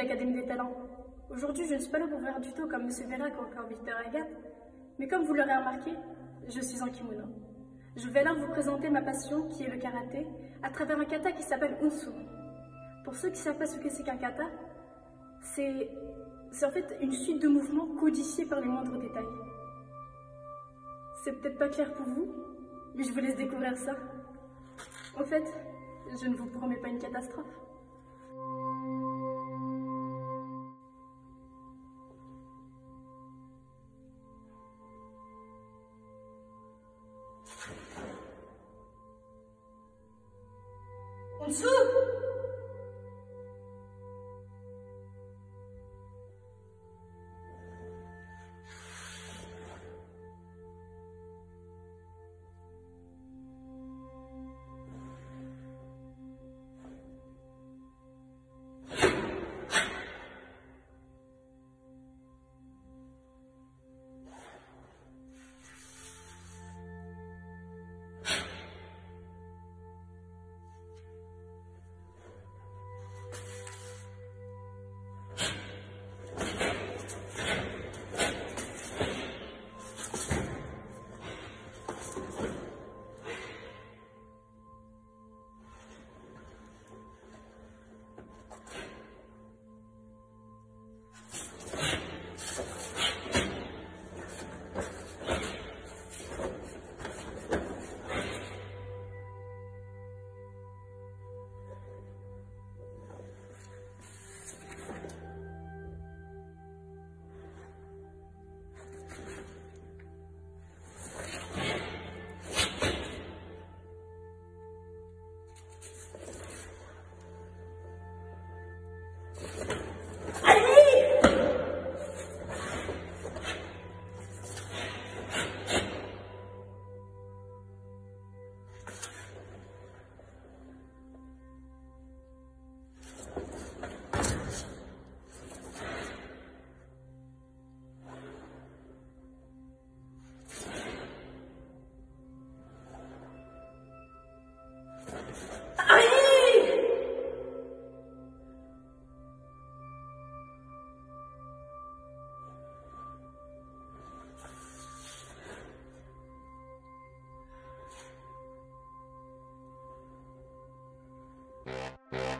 l'Académie des talents. Aujourd'hui, je ne suis pas là pour faire du tout comme M. Vérac ou encore Victor Agathe, mais comme vous l'aurez remarqué, je suis en kimono. Je vais alors vous présenter ma passion qui est le karaté à travers un kata qui s'appelle Unsu. Pour ceux qui ne savent pas ce que c'est qu'un kata, c'est en fait une suite de mouvements codifiés par les moindres détails. C'est peut-être pas clair pour vous, mais je vous laisse découvrir ça. En fait, je ne vous promets pas une catastrophe. En dessous Yeah.